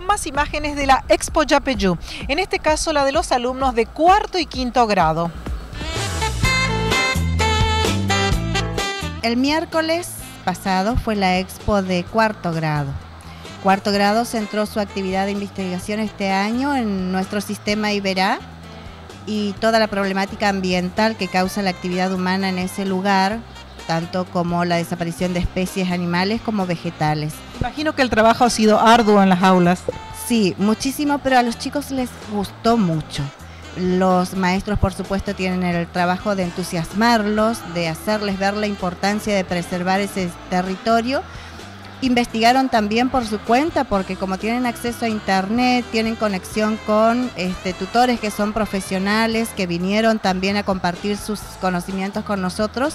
más imágenes de la Expo Yapeyú, en este caso la de los alumnos de cuarto y quinto grado. El miércoles pasado fue la Expo de cuarto grado. Cuarto grado centró su actividad de investigación este año en nuestro sistema Iberá y toda la problemática ambiental que causa la actividad humana en ese lugar, tanto como la desaparición de especies animales como vegetales. Imagino que el trabajo ha sido arduo en las aulas. Sí, muchísimo, pero a los chicos les gustó mucho. Los maestros, por supuesto, tienen el trabajo de entusiasmarlos, de hacerles ver la importancia de preservar ese territorio. Investigaron también por su cuenta, porque como tienen acceso a internet, tienen conexión con este, tutores que son profesionales, que vinieron también a compartir sus conocimientos con nosotros,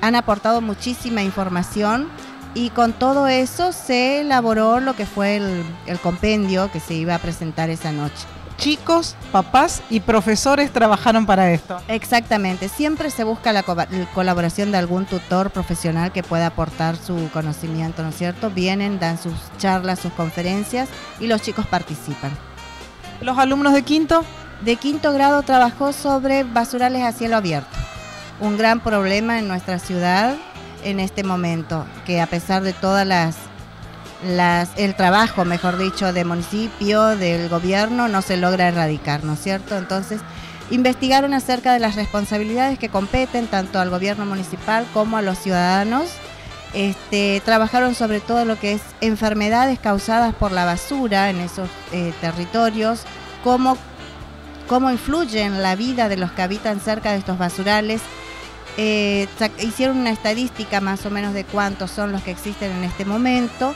han aportado muchísima información y con todo eso se elaboró lo que fue el, compendio que se iba a presentar esa noche. Chicos, papás y profesores trabajaron para esto. Exactamente, siempre se busca la, colaboración de algún tutor profesional que pueda aportar su conocimiento, ¿no es cierto? Vienen, dan sus charlas, sus conferencias y los chicos participan. ¿Los alumnos de quinto? De quinto grado trabajó sobre basurales a cielo abierto, un gran problema en nuestra ciudad en este momento, que a pesar de todas las, las el trabajo, mejor dicho, de municipio, del gobierno, no se logra erradicar, ¿no es cierto? Entonces, investigaron acerca de las responsabilidades que competen tanto al gobierno municipal como a los ciudadanos. Este, trabajaron sobre todo lo que es enfermedades causadas por la basura en esos eh, territorios, cómo, cómo influye en la vida de los que habitan cerca de estos basurales, eh, hicieron una estadística más o menos de cuántos son los que existen en este momento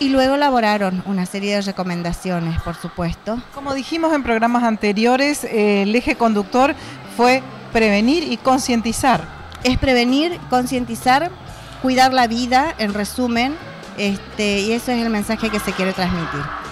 y luego elaboraron una serie de recomendaciones, por supuesto. Como dijimos en programas anteriores, eh, el eje conductor fue prevenir y concientizar. Es prevenir, concientizar, cuidar la vida, en resumen, este, y eso es el mensaje que se quiere transmitir.